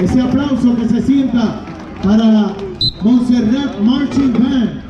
ese aplauso que se sienta para Montserrat Marching Band.